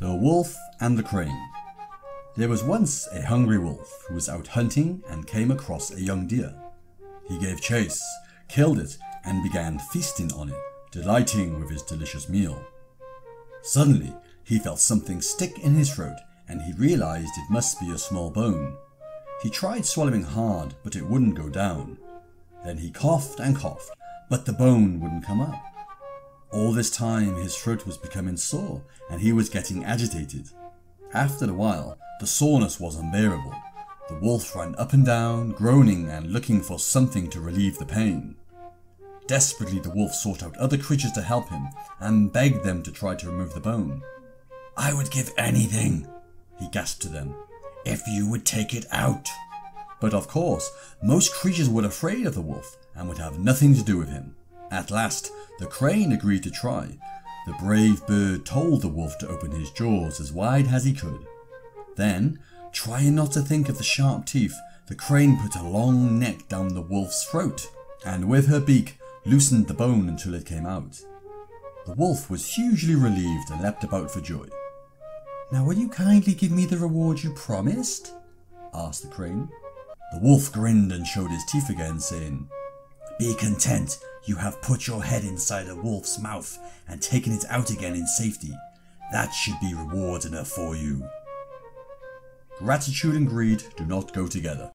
The Wolf and the Crane There was once a hungry wolf who was out hunting and came across a young deer. He gave chase, killed it, and began feasting on it, delighting with his delicious meal. Suddenly, he felt something stick in his throat and he realized it must be a small bone. He tried swallowing hard, but it wouldn't go down. Then he coughed and coughed, but the bone wouldn't come up. All this time his throat was becoming sore and he was getting agitated. After a while, the soreness was unbearable. The wolf ran up and down, groaning and looking for something to relieve the pain. Desperately the wolf sought out other creatures to help him and begged them to try to remove the bone. I would give anything, he gasped to them, if you would take it out. But of course, most creatures were afraid of the wolf and would have nothing to do with him. At last, the crane agreed to try. The brave bird told the wolf to open his jaws as wide as he could. Then, trying not to think of the sharp teeth, the crane put a long neck down the wolf's throat, and with her beak loosened the bone until it came out. The wolf was hugely relieved and leapt about for joy. Now will you kindly give me the reward you promised? asked the crane. The wolf grinned and showed his teeth again, saying, Be content, you have put your head inside a wolf's mouth and taken it out again in safety. That should be reward enough for you. Gratitude and greed do not go together.